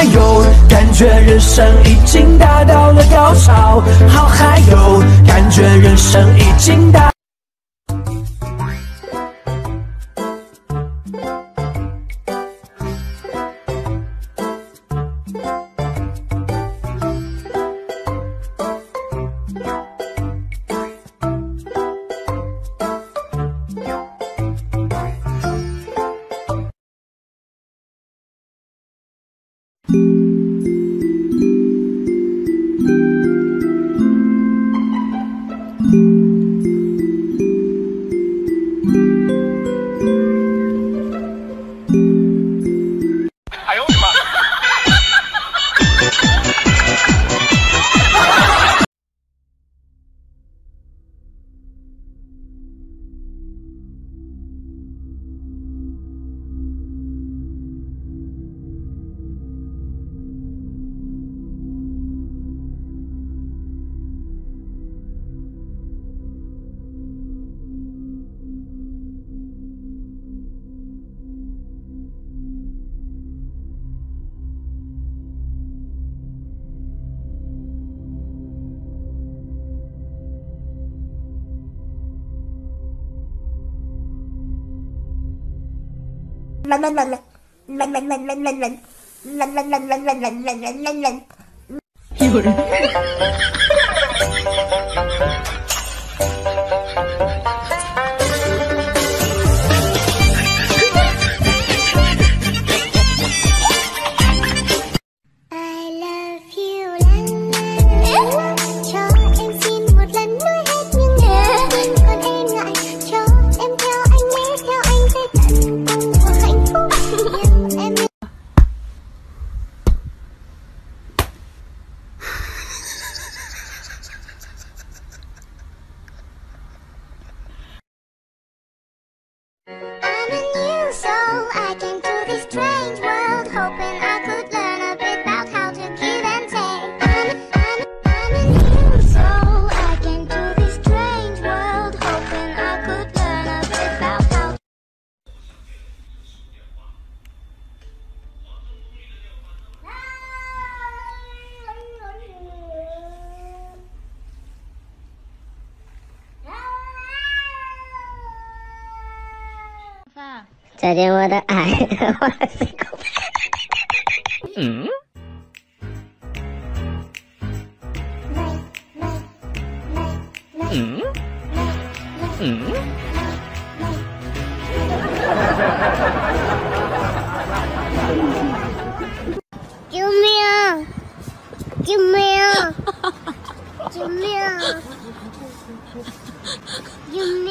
嗨哟，感觉人生已经达到了高潮，好嗨哟，感觉人生已经达。有人。再见，我的爱。嗯。嗯。嗯。救命！救命！救命！救命！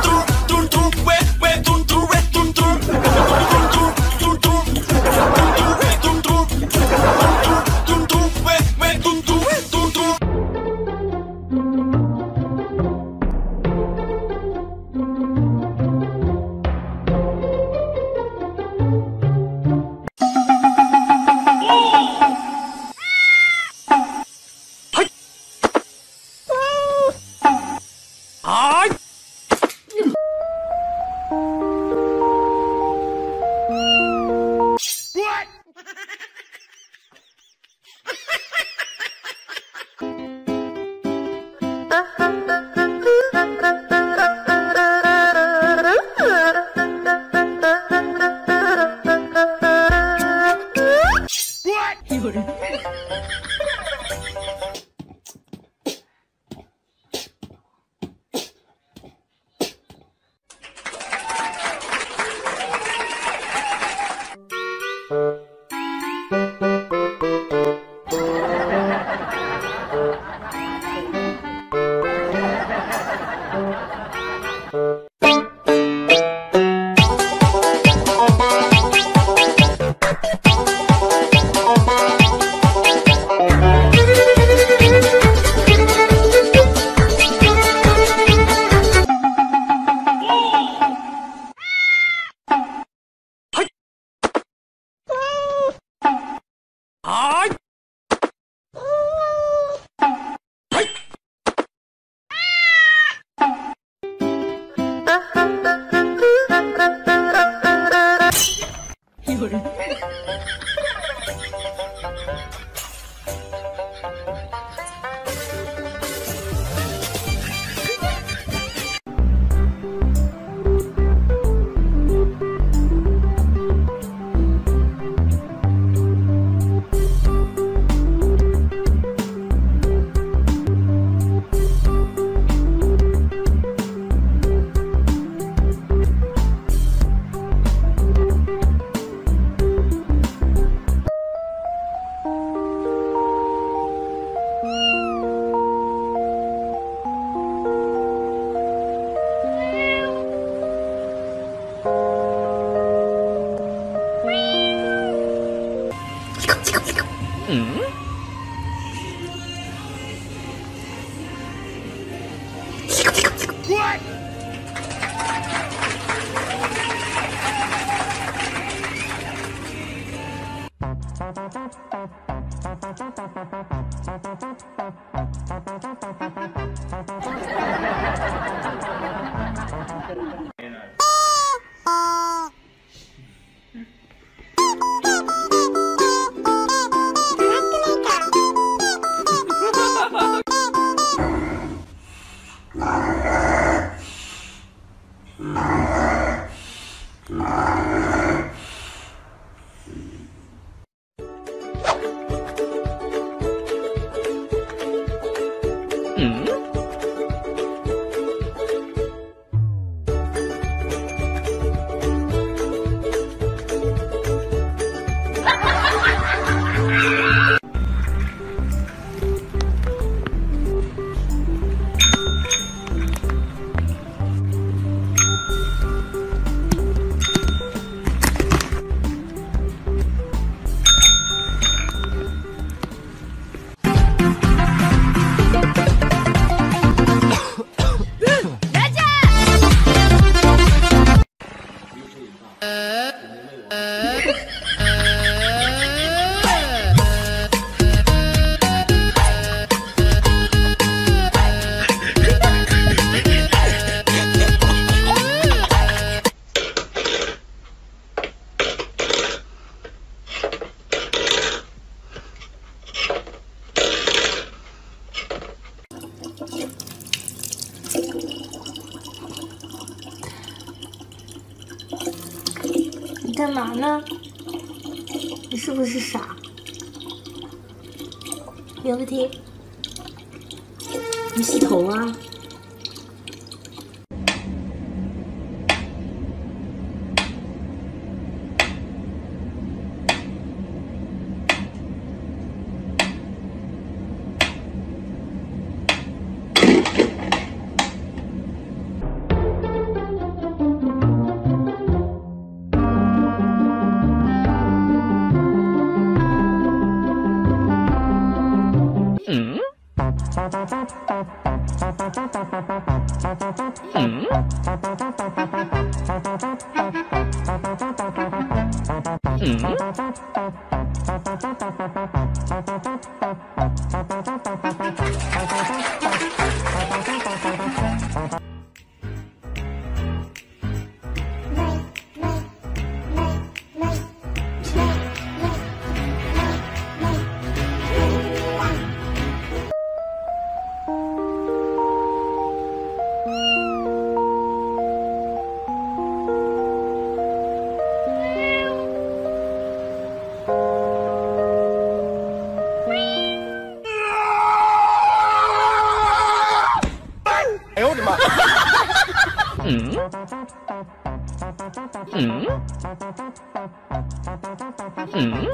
嗯。你这是啥？刘不听，你洗头啊？嗯嗯